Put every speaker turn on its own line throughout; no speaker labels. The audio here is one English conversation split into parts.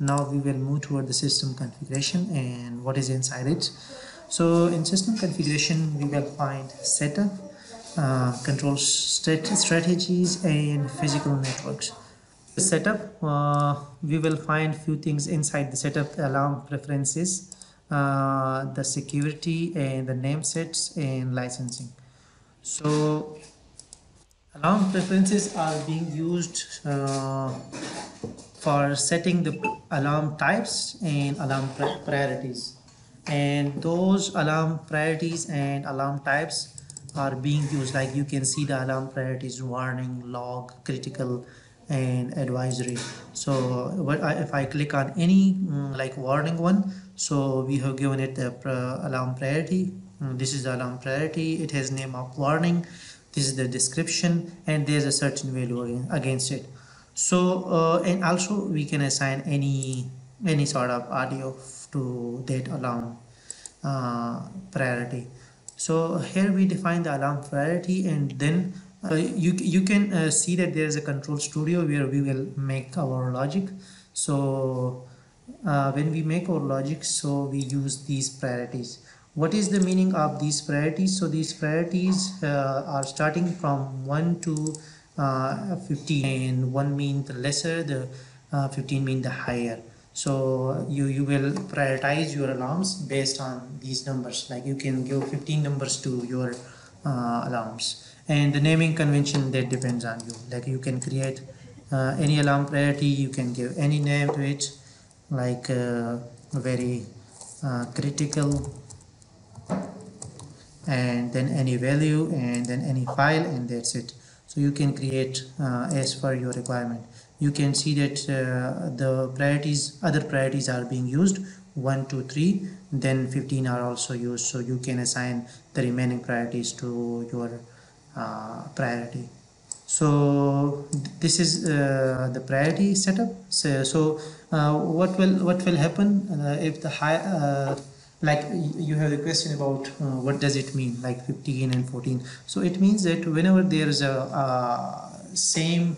now we will move toward the system configuration and what is inside it. So in system configuration we will find setup uh, control st strategies and physical networks. The setup uh, we will find few things inside the setup alarm preferences uh, the security and the name sets and licensing. So alarm preferences are being used uh, for setting the alarm types and alarm priorities. And those alarm priorities and alarm types are being used. Like you can see the alarm priorities warning log critical and advisory. So what I, if I click on any mm, like warning one so we have given it the alarm priority. Mm, this is the alarm priority. It has name of warning. This is the description and there's a certain value against it so uh, and also we can assign any any sort of audio to that alarm uh, priority. So here we define the alarm priority and then uh, you you can uh, see that there is a control studio where we will make our logic. So uh, when we make our logic so we use these priorities. What is the meaning of these priorities? So these priorities uh, are starting from 1 to uh, 15 and 1 means the lesser the uh, 15 mean the higher. So you you will prioritize your alarms based on these numbers. Like you can give 15 numbers to your uh, alarms. And the naming convention that depends on you. Like you can create uh, any alarm priority you can give any name to it. Like uh, very uh, critical. And then any value and then any file and that's it so you can create uh, as per your requirement. You can see that uh, the priorities other priorities are being used. 1 2 3 then 15 are also used. So you can assign the remaining priorities to your uh, priority. So this is uh, the priority setup. So, so uh, what will what will happen uh, if the high like you have a question about uh, what does it mean like 15 and 14 so it means that whenever there is a uh, same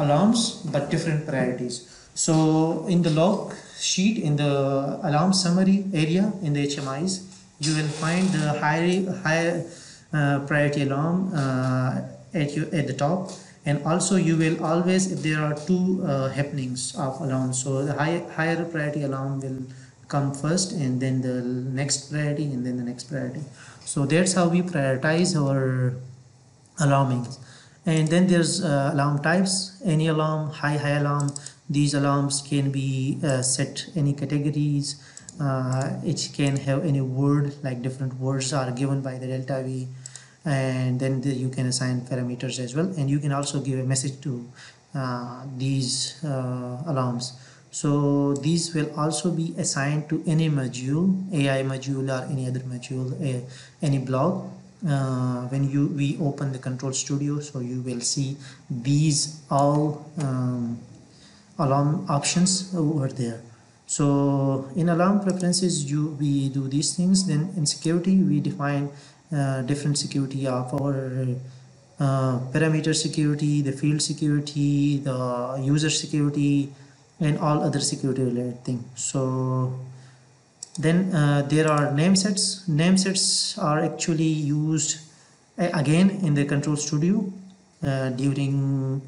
alarms but different priorities. So in the log sheet in the alarm summary area in the HMIs you will find the higher higher uh, priority alarm uh, at you at the top. And also you will always if there are two uh, happenings of alarms. So the high, higher priority alarm will come first and then the next priority and then the next priority. So that's how we prioritize our alarmings. And then there's uh, alarm types. Any alarm high high alarm these alarms can be uh, set any categories uh, it can have any word like different words are given by the DeltaV and then the, you can assign parameters as well. And you can also give a message to uh, these uh, alarms so these will also be assigned to any module ai module or any other module uh, any block uh, when you we open the control studio so you will see these all um, alarm options over there. So in alarm preferences you we do these things. Then in security we define uh, different security of our uh, parameter security the field security the user security and all other security related thing. So then uh, there are name sets name sets are actually used again in the control studio uh, during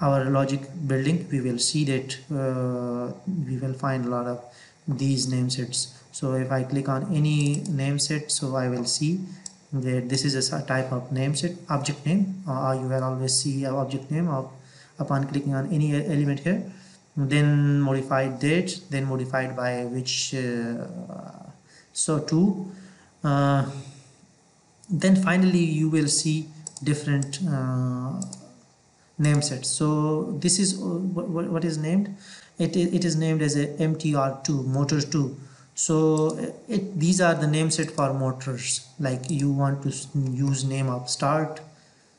our logic building. We will see that uh, we will find a lot of these name sets so if I click on any name set so I will see that this is a type of name set object name. Uh, you will always see object name of upon clicking on any element here then modified date then modified by which uh, so two. Uh, then finally you will see different uh, name sets. So this is what, what is named? It, it is named as a mtr2 motor 2 so it these are the name set for motors. Like you want to use name of start.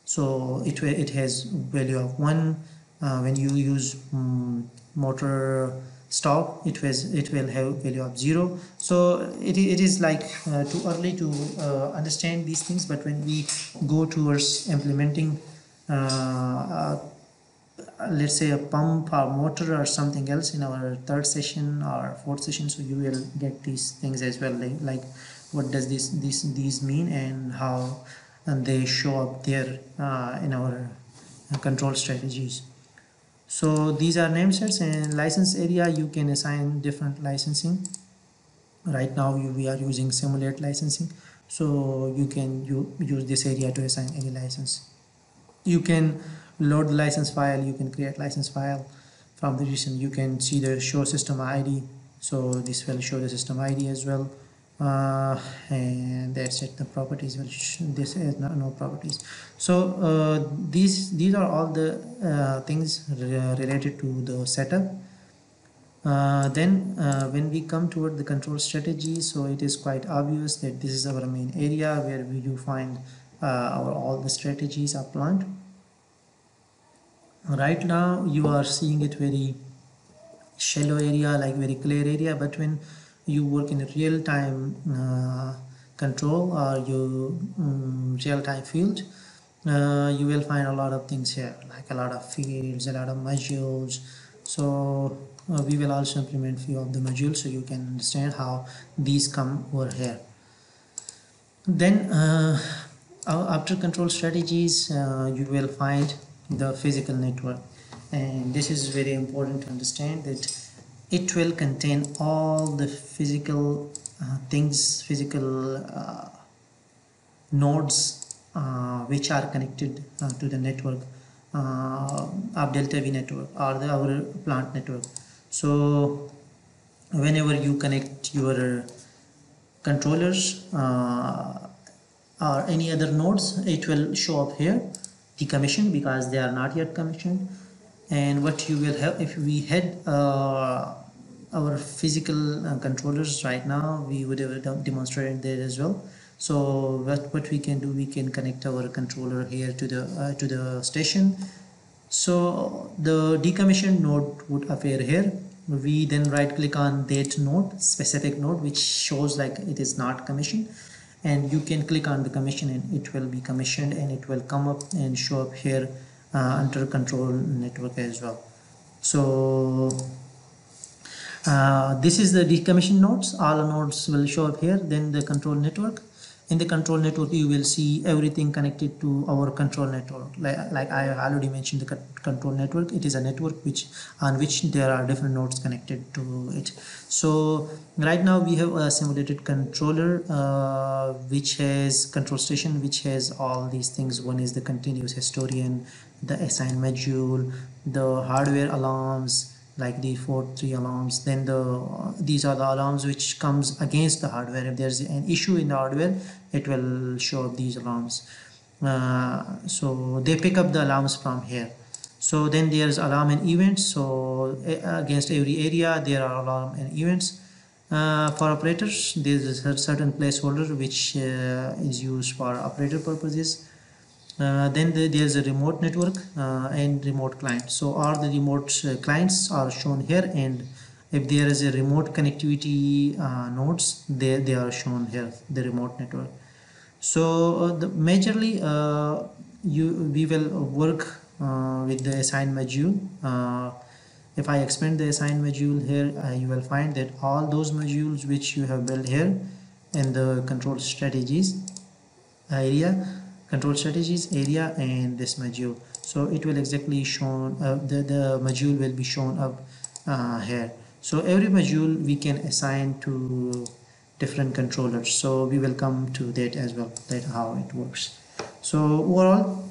So it it has value of one uh, when you use um, motor stop it was it will have value of zero. So it, it is like uh, too early to uh, understand these things but when we go towards implementing uh, uh let's say a pump or motor or something else in our third session or fourth session so you will get these things as well like, like what does this this these mean and how and they show up there uh, in our control strategies so these are name sets and license area. You can assign different licensing. Right now we are using simulate licensing. So you can use this area to assign any license. You can load the license file. You can create license file. From the region you can see the show system id so this will show the system id as well uh, and that's it. The properties will this is no, no properties. So uh, these these are all the uh, things related to the setup. Uh, then uh, when we come toward the control strategy so it is quite obvious that this is our main area where we do find uh, our all the strategies are planned. Right now you are seeing it very shallow area like very clear area but when you work in a real-time uh, control or you um, real-time field uh, you will find a lot of things here like a lot of fields a lot of modules. So uh, we will also implement few of the modules so you can understand how these come over here. Then uh, after control strategies uh, you will find the physical network. And this is very important to understand that it will contain all the physical uh, things physical uh, nodes uh, which are connected to the network of DeltaV network or the our plant network. So whenever you connect your controllers uh, or any other nodes it will show up here decommissioned because they are not yet commissioned. And what you will have if we had uh, our physical uh, controllers right now we would have demonstrated there as well. So what, what we can do we can connect our controller here to the uh, to the station. So the decommissioned node would appear here. We then right click on that node specific node which shows like it is not commissioned. And you can click on the commission and it will be commissioned and it will come up and show up here uh, under control network as well. So uh, this is the decommission nodes. All the nodes will show up here then the control network. In the control network you will see everything connected to our control network. Like, like I already mentioned the control network. It is a network which on which there are different nodes connected to it. So right now we have a simulated controller uh, which has control station which has all these things. One is the continuous historian the assign module the hardware alarms like the four three alarms then the uh, these are the alarms which comes against the hardware. If there's an issue in the hardware it will show up these alarms. Uh, so they pick up the alarms from here. So then there's alarm and events. So against every area there are alarm and events. Uh, for operators there is a certain placeholder which uh, is used for operator purposes uh, then the, there's a remote network uh, and remote client. So all the remote uh, clients are shown here and if there is a remote connectivity uh, nodes they, they are shown here the remote network. So uh, the majorly you we will work with the assign module. If I expand the assign module here you will find that all those modules which you have built here in the control strategies area control strategies area and this module. So it will exactly shown uh, the, the module will be shown up uh, here. So every module we can assign to different controllers. So we will come to that as well that how it works. So overall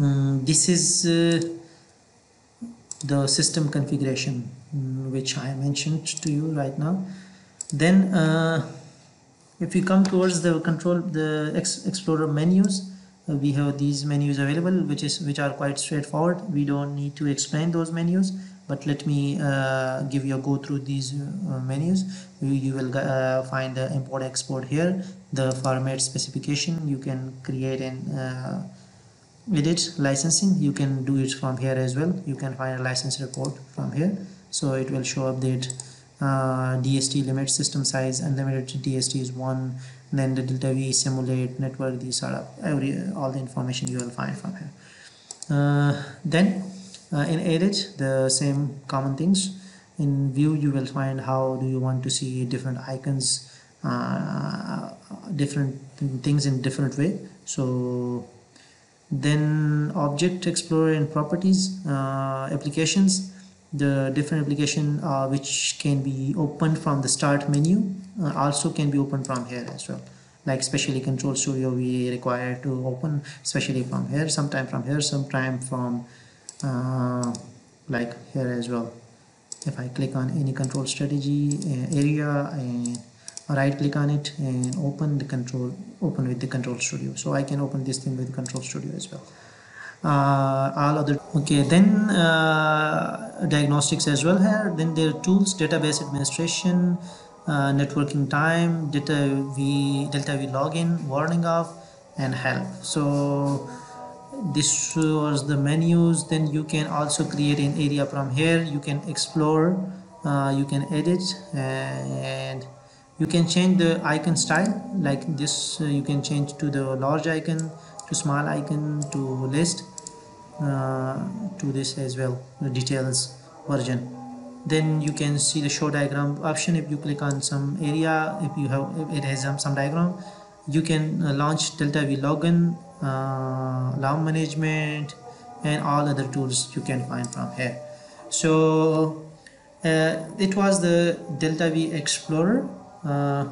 um, this is uh, the system configuration um, which I mentioned to you right now. Then uh, if you come towards the control the Ex explorer menus uh, we have these menus available which is which are quite straightforward. We don't need to explain those menus but let me uh, give you a go through these uh, menus. You, you will uh, find the import export here the format specification. You can create and uh, edit licensing. You can do it from here as well. You can find a license report from here. So it will show update DST limit system size unlimited DST is one then the DeltaV simulate network these are every all the information you will find from here. Uh, then uh, in edit the same common things. In view you will find how do you want to see different icons uh, different things in different way. So then object explorer and properties uh, applications the different application uh, which can be opened from the start menu uh, also can be opened from here as well. Like especially control studio we require to open especially from here sometime from here sometime from uh, like here as well. If I click on any control strategy uh, area and right click on it and open the control open with the control studio. So I can open this thing with control studio as well. uh, all other okay then uh, diagnostics as well here. Then there are tools database administration uh, networking time delta v DeltaV login warning off and help. So this was the menus. Then you can also create an area from here. You can explore uh, you can edit and you can change the icon style. Like this uh, you can change to the large icon to small icon to list uh, to this as well the details version. Then you can see the show diagram option. If you click on some area if you have if it has some diagram you can uh, launch DeltaV login uh, log management and all other tools you can find from here. So uh, it was the DeltaV explorer. Uh,